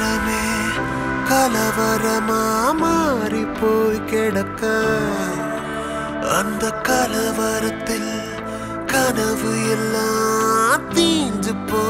கலவரமே கலவரமா மாறி போய் கிடக்க. அந்த கலவரத்தில் கனவு எல்லாம் தீஞ்சு போ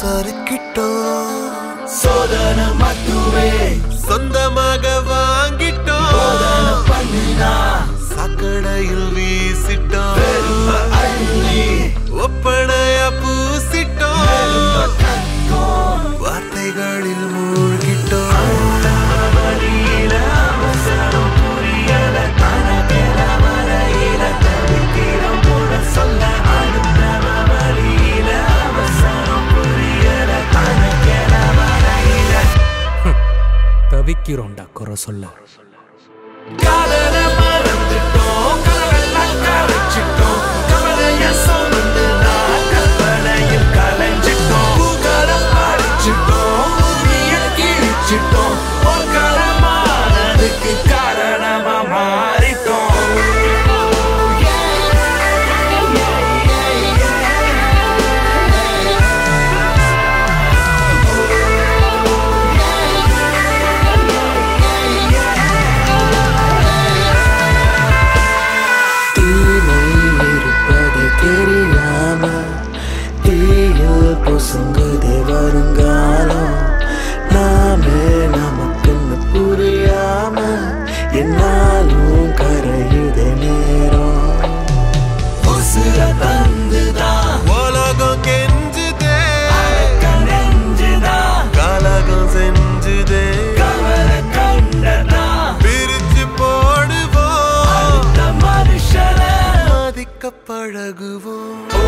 சறுக்கிட்டோம் சோதனை மட்டுமே சொந்தமாக வாங்கிட்டோம். பண்ணினா சக்கடையில் வீசிட்டோம். தவிக்கிறோம்டா குறை சொல்ல தீயில் பொசுங்குது வருங்காலம் நாமே நமக்குன்னு புரியாம என்னாலும் கரையுது நேரம் உசுர தந்துதான் உலகம் கெஞ்சுதே. நெஞ்சுதான் கலகம் செஞ்சுதே. பழகுவோம் ஓ